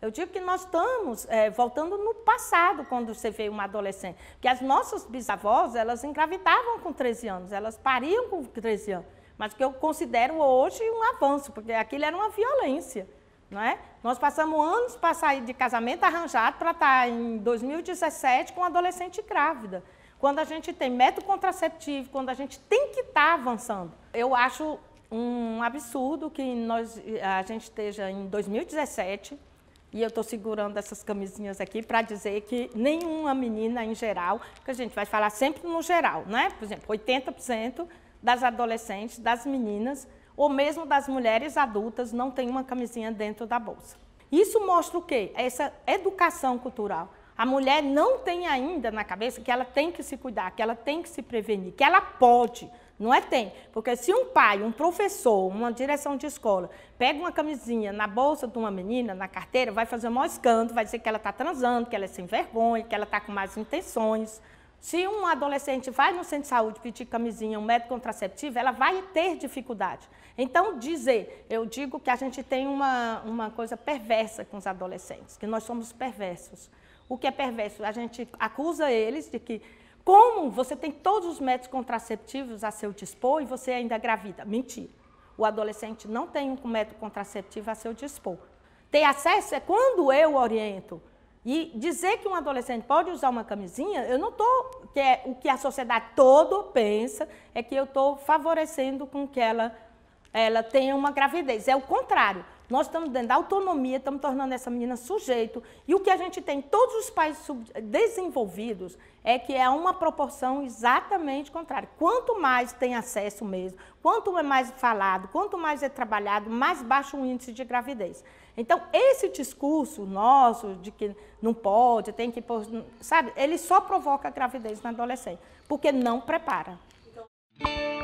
Eu digo que nós estamos é, voltando no passado quando você vê uma adolescente. Porque as nossas bisavós, elas engravidavam com 13 anos, elas pariam com 13 anos. Mas que eu considero hoje um avanço, porque aquilo era uma violência. Não é? Nós passamos anos para sair de casamento arranjado para estar em 2017 com uma adolescente grávida. Quando a gente tem método contraceptivo, quando a gente tem que estar avançando. Eu acho um absurdo que nós, a gente esteja em 2017 e eu estou segurando essas camisinhas aqui para dizer que nenhuma menina em geral, que a gente vai falar sempre no geral, né? Por exemplo, 80% das adolescentes, das meninas, ou mesmo das mulheres adultas, não tem uma camisinha dentro da bolsa. Isso mostra o quê? Essa educação cultural. A mulher não tem ainda na cabeça que ela tem que se cuidar, que ela tem que se prevenir, que ela pode. Não é tem. Porque se um pai, um professor, uma direção de escola, pega uma camisinha na bolsa de uma menina, na carteira, vai fazer o maior escândalo, vai dizer que ela está transando, que ela é sem vergonha, que ela está com más intenções. Se um adolescente vai no centro de saúde pedir camisinha, um método contraceptivo, ela vai ter dificuldade. Então, dizer, eu digo que a gente tem uma, uma coisa perversa com os adolescentes, que nós somos perversos. O que é perverso? A gente acusa eles de que como você tem todos os métodos contraceptivos a seu dispor e você ainda é gravida? Mentira. O adolescente não tem um método contraceptivo a seu dispor. Ter acesso é quando eu oriento. E dizer que um adolescente pode usar uma camisinha, eu não estou. Que é, o que a sociedade toda pensa é que eu estou favorecendo com que ela, ela tenha uma gravidez. É o contrário. Nós estamos dando autonomia, estamos tornando essa menina sujeito. E o que a gente tem, todos os países desenvolvidos, é que é uma proporção exatamente contrária. Quanto mais tem acesso mesmo, quanto é mais falado, quanto mais é trabalhado, mais baixo o índice de gravidez. Então, esse discurso nosso de que não pode, tem que sabe, ele só provoca gravidez na adolescente, porque não prepara. Então...